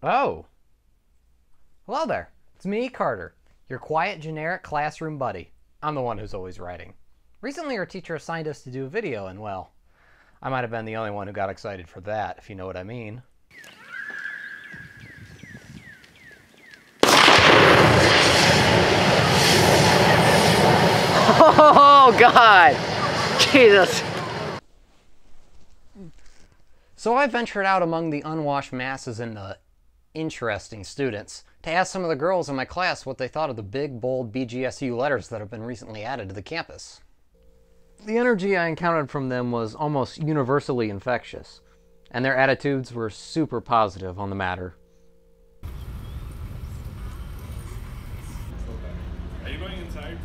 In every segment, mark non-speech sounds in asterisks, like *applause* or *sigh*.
Oh. Hello there. It's me, Carter, your quiet, generic classroom buddy. I'm the one who's always writing. Recently, our teacher assigned us to do a video, and well, I might have been the only one who got excited for that, if you know what I mean. Oh, God! Jesus! So I ventured out among the unwashed masses in the interesting students to ask some of the girls in my class what they thought of the big, bold BGSU letters that have been recently added to the campus. The energy I encountered from them was almost universally infectious, and their attitudes were super positive on the matter. Are you going inside?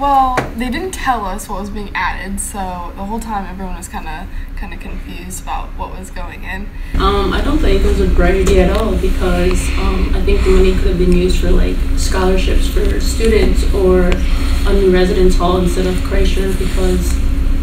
Well, they didn't tell us what was being added, so the whole time everyone was kind of kind of confused about what was going in. Um, I don't think it was a great idea at all because um, I think the money could have been used for like scholarships for students or a new residence hall instead of Kreischer because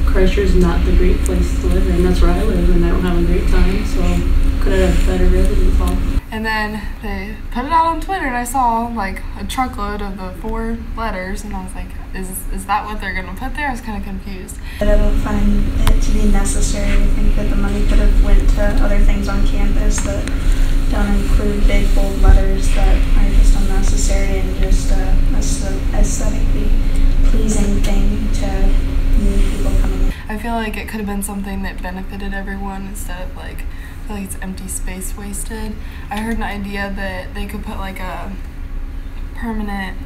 Kreischer is not the great place to live in. That's where I live and I don't have a great time, so could have had a better. And then they put it out on Twitter, and I saw like a truckload of the four letters, and I was like, "Is is that what they're gonna put there?" I was kind of confused. I don't find it to be necessary. I think that the money could have went to other things on campus that don't include big bold letters that are just unnecessary and just a aesthetically pleasing thing to new people coming in. I feel like it could have been something that benefited everyone instead of like I feel like it's empty space wasted. I heard an idea that they could put like a permanent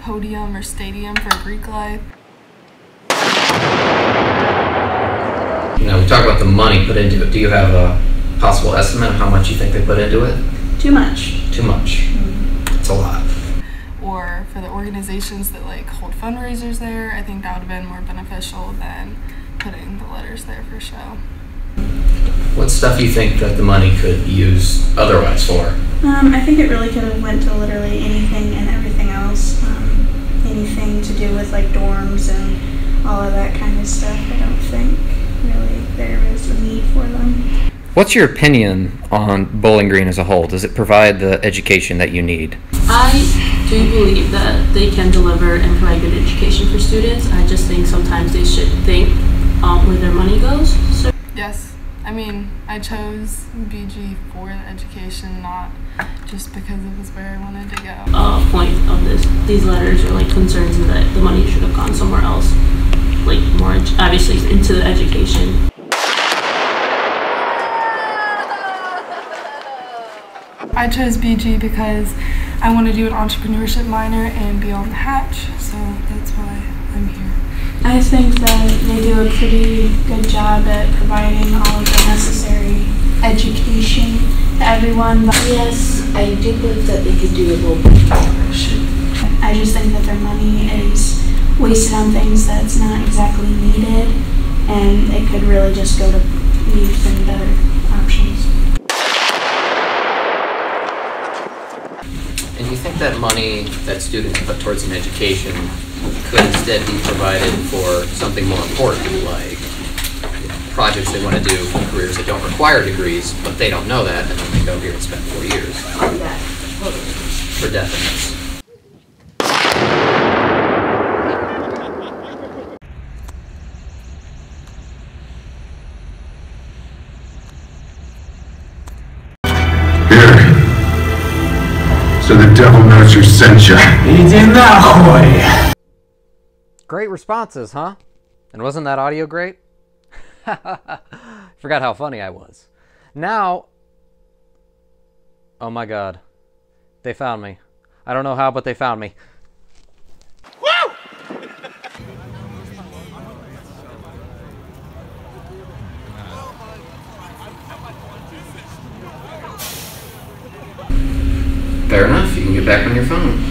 podium or stadium for Greek life. Now, we talk about the money put into it. Do you have a possible estimate of how much you think they put into it? Too much. Too much. Mm-hmm. It's a lot. Or for the organizations that like hold fundraisers there, I think that would have been more beneficial than putting the letters there for show. What stuff do you think that the money could be used otherwise for? Um, I think it really could have went to literally anything and everything else. Um, anything to do with like dorms and all of that kind of stuff. I don't think really there is a need for them. What's your opinion on Bowling Green as a whole? Does it provide the education that you need? I do believe that they can deliver and provide good education for students. I just think sometimes they should think um, where their money goes. So Yes, I mean I chose BG for the education, not just because it was where I wanted to go. uh, point of this these letters are like concerns that the money should have gone somewhere else, like more obviously into the education. I chose BG because I want to do an entrepreneurship minor and be on the hatch, so that's why I'm here. I think that they do a pretty good job at providing all of the necessary education to everyone. But Yes, I do believe that they could do a little bit better. I just think that their money is wasted on things that's not exactly needed, and it could really just go to youth and better options. And do you think that money that students put towards an education could instead be provided for something more important, like projects they want to do for careers that don't require degrees, but they don't know that, and then they go here and spend four years for definites? Devil knows who sent you. Great responses, huh? And wasn't that audio great? *laughs* Forgot how funny I was. Now, oh my god, they found me. I don't know how, but they found me. Fair enough, you can get back on your phone.